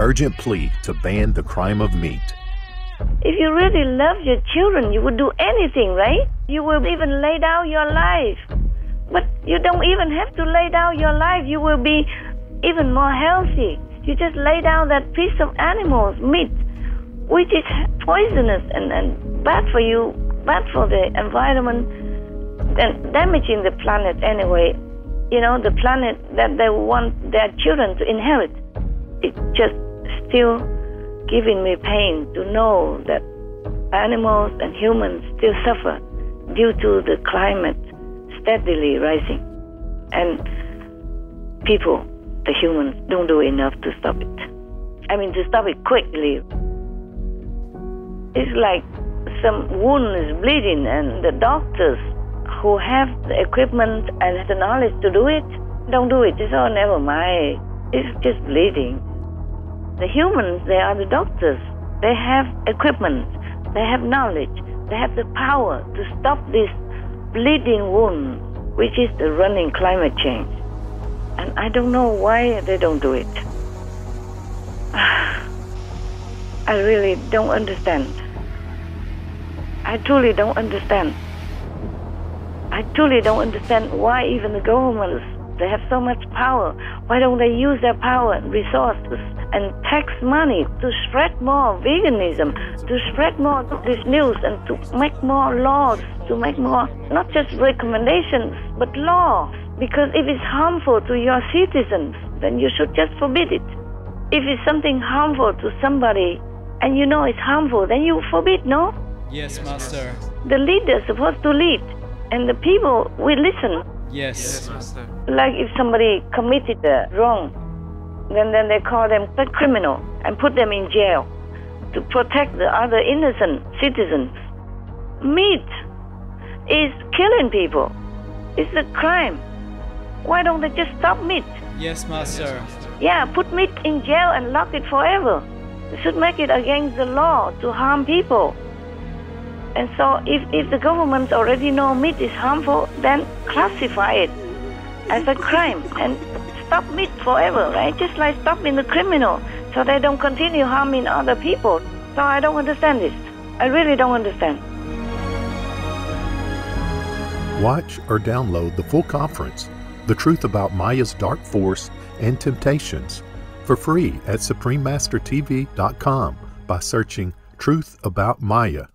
urgent plea to ban the crime of meat. If you really love your children, you would do anything, right? You will even lay down your life. But you don't even have to lay down your life. You will be even more healthy. You just lay down that piece of animal's meat, which is poisonous and, and bad for you, bad for the environment, and damaging the planet anyway. You know, the planet that they want their children to inherit. It just still giving me pain to know that animals and humans still suffer due to the climate steadily rising. And people, the humans, don't do enough to stop it. I mean, to stop it quickly. It's like some wound is bleeding, and the doctors who have the equipment and the knowledge to do it don't do it. It's oh, never mind. It's just bleeding. The humans, they are the doctors. They have equipment, they have knowledge, they have the power to stop this bleeding wound, which is the running climate change. And I don't know why they don't do it. I really don't understand. I truly don't understand. I truly don't understand why even the governments they have so much power. Why don't they use their power and resources and tax money to spread more veganism, to spread more this news, and to make more laws, to make more not just recommendations but laws. Because if it's harmful to your citizens, then you should just forbid it. If it's something harmful to somebody and you know it's harmful, then you forbid, no? Yes, Master. The leader is supposed to lead, and the people will listen. Yes. yes Master. Like if somebody committed a wrong, then, then they call them a criminal and put them in jail to protect the other innocent citizens. Meat is killing people. It's a crime. Why don't they just stop meat? Yes, Master. Yeah, put meat in jail and lock it forever. They should make it against the law to harm people. And so if, if the government already know meat is harmful, then classify it as a crime and stop meat forever, right? Just like stopping the criminal so they don't continue harming other people. So I don't understand this. I really don't understand. Watch or download the full conference, The Truth About Maya's Dark Force and Temptations, for free at SupremeMasterTV.com by searching Truth About Maya.